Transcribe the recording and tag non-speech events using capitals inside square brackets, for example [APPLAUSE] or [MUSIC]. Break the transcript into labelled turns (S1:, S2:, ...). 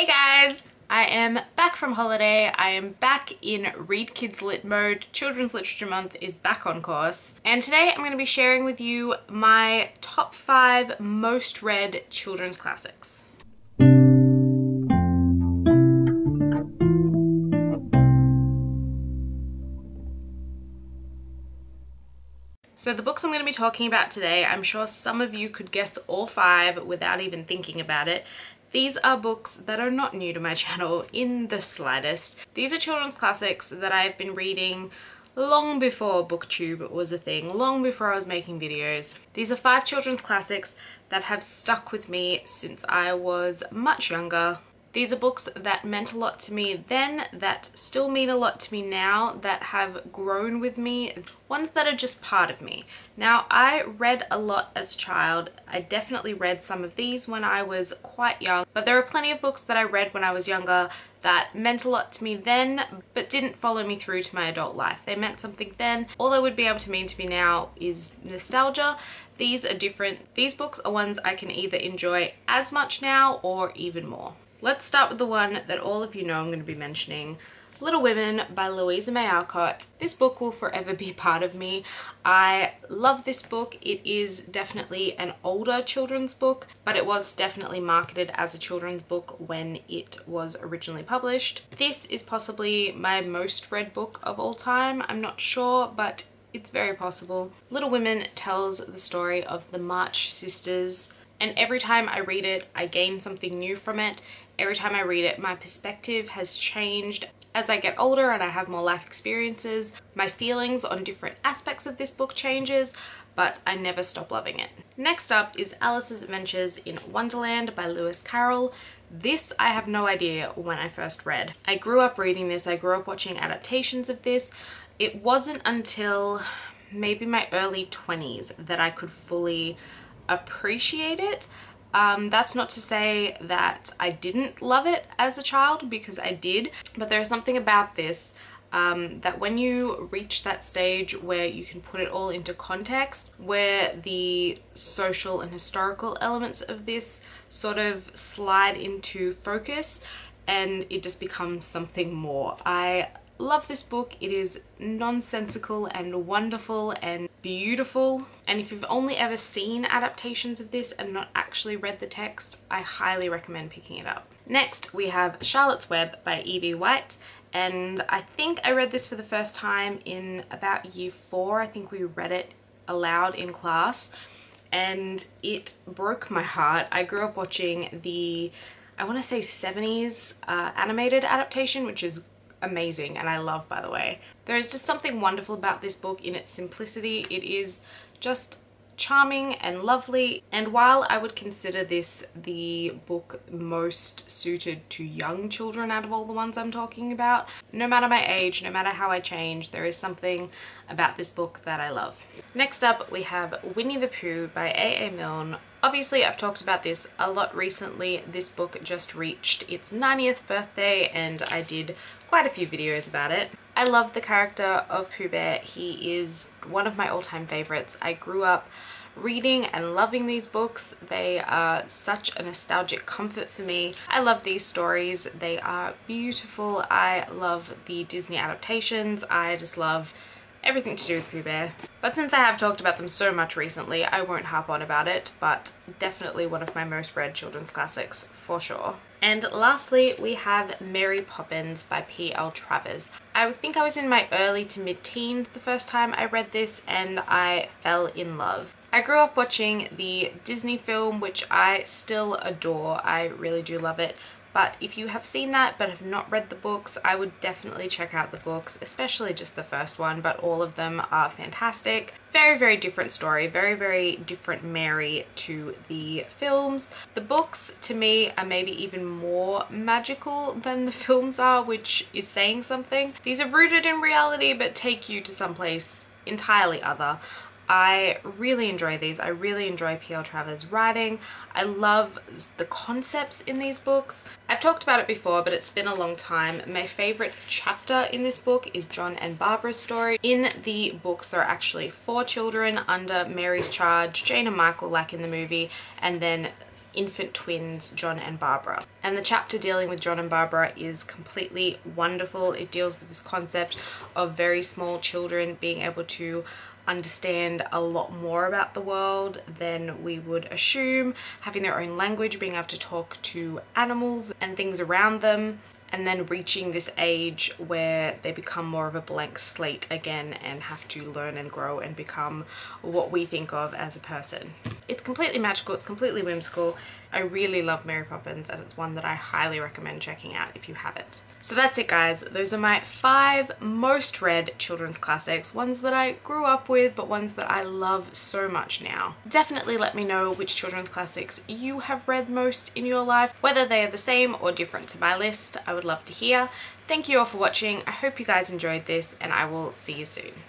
S1: Hey guys! I am back from holiday. I am back in Read Kids Lit mode. Children's Literature Month is back on course. And today I'm going to be sharing with you my top five most read children's classics. So the books I'm going to be talking about today, I'm sure some of you could guess all five without even thinking about it. These are books that are not new to my [LAUGHS] channel in the slightest. These are children's classics that I've been reading long before booktube was a thing, long before I was making videos. These are five children's classics that have stuck with me since I was much younger these are books that meant a lot to me then, that still mean a lot to me now, that have grown with me, ones that are just part of me. Now, I read a lot as a child. I definitely read some of these when I was quite young, but there are plenty of books that I read when I was younger that meant a lot to me then, but didn't follow me through to my adult life. They meant something then. All they would be able to mean to me now is nostalgia. These are different. These books are ones I can either enjoy as much now or even more. Let's start with the one that all of you know I'm going to be mentioning. Little Women by Louisa May Alcott. This book will forever be part of me. I love this book. It is definitely an older children's book, but it was definitely marketed as a children's book when it was originally published. This is possibly my most read book of all time. I'm not sure, but it's very possible. Little Women tells the story of the March sisters and every time I read it, I gain something new from it. Every time I read it, my perspective has changed. As I get older and I have more life experiences, my feelings on different aspects of this book changes, but I never stop loving it. Next up is Alice's Adventures in Wonderland by Lewis Carroll. This I have no idea when I first read. I grew up reading this, I grew up watching adaptations of this. It wasn't until maybe my early 20s that I could fully appreciate it. Um, that's not to say that I didn't love it as a child because I did, but there's something about this um, that when you reach that stage where you can put it all into context, where the social and historical elements of this sort of slide into focus and it just becomes something more. I love this book. It is nonsensical and wonderful and beautiful. And if you've only ever seen adaptations of this and not actually read the text, I highly recommend picking it up. Next, we have Charlotte's Web by E.B. White. And I think I read this for the first time in about year four. I think we read it aloud in class and it broke my heart. I grew up watching the I want to say 70s uh, animated adaptation, which is amazing and I love by the way. There is just something wonderful about this book in its simplicity. It is just charming and lovely and while I would consider this the book most suited to young children out of all the ones I'm talking about, no matter my age, no matter how I change, there is something about this book that I love. Next up we have Winnie the Pooh by A.A. Milne. Obviously I've talked about this a lot recently. This book just reached its 90th birthday and I did quite a few videos about it. I love the character of Pooh Bear. He is one of my all-time favorites. I grew up reading and loving these books. They are such a nostalgic comfort for me. I love these stories. They are beautiful. I love the Disney adaptations. I just love everything to do with Pooh Bear. But since I have talked about them so much recently, I won't harp on about it, but definitely one of my most read children's classics for sure. And lastly, we have Mary Poppins by P.L. Travers. I think I was in my early to mid-teens the first time I read this and I fell in love. I grew up watching the Disney film, which I still adore. I really do love it. But if you have seen that but have not read the books, I would definitely check out the books, especially just the first one, but all of them are fantastic. Very, very different story, very, very different Mary to the films. The books, to me, are maybe even more magical than the [LAUGHS] films are, which is saying something. These are rooted in reality, but take you to someplace entirely other. I really enjoy these. I really enjoy P.L. Travers' writing. I love the concepts in these books. I've talked about it before, but it's been a long time. My favorite chapter in this book is John and Barbara's story. In the books, there are actually four children under Mary's charge, Jane and Michael like in the movie, and then infant twins John and Barbara. And the chapter dealing with John and Barbara is completely wonderful. It deals with this concept of very small children being able to understand a lot more about the world than we would assume, having their own language, being able to talk to animals and things around them and then reaching this age where they become more of a blank slate again and have to learn and grow and become what we think of as a person. It's completely magical, it's completely whimsical. I really love Mary Poppins and it's one that I highly recommend checking out if you haven't. So that's it guys, those are my five most read children's classics, ones that I grew up with but ones that I love so much now. Definitely let me know which children's classics you have read most in your life, whether they are the same or different to my list, I would love to hear. Thank you all for watching, I hope you guys enjoyed this and I will see you soon.